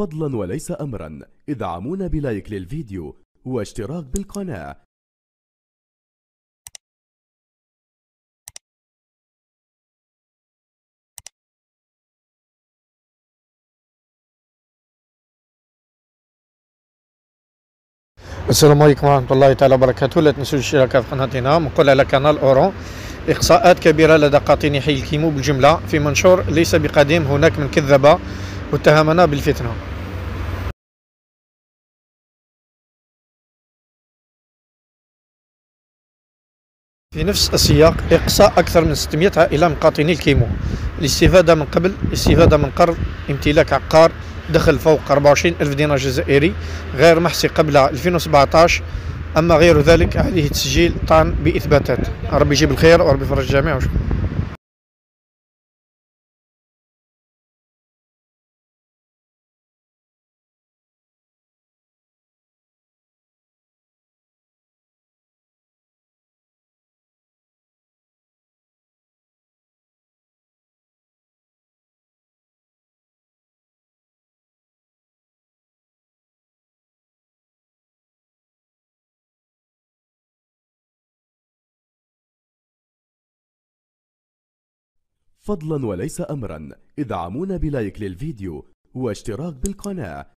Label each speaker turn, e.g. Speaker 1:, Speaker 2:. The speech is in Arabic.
Speaker 1: فضلا وليس أمرا. ادعمونا بلايك للفيديو واشتراك بالقناة.
Speaker 2: السلام عليكم ورحمة الله تعالى وبركاته. لا تنسوا الاشتراك في قناتنا. مقول على قناة أورون إقصاءات كبيرة لدى قاطني حي الكيمو بالجملة. في منشور ليس بقديم هناك من كذب واتهمنا بالفتنة. في نفس السياق إقصاء أكثر من 600 عائلة من قاطني الكيمو. الاستفادة من قبل استفادة من قرض امتلاك عقار دخل فوق 24 ألف دينار جزائري غير محسي قبل 2017 أما غير ذلك عليه تسجيل طعن بإثباتات. ربي يجيب الخير وربي يفرج الجميع. وشكرا
Speaker 1: فضلا وليس أمرا. ادعمونا بلايك للفيديو واشتراك بالقناة.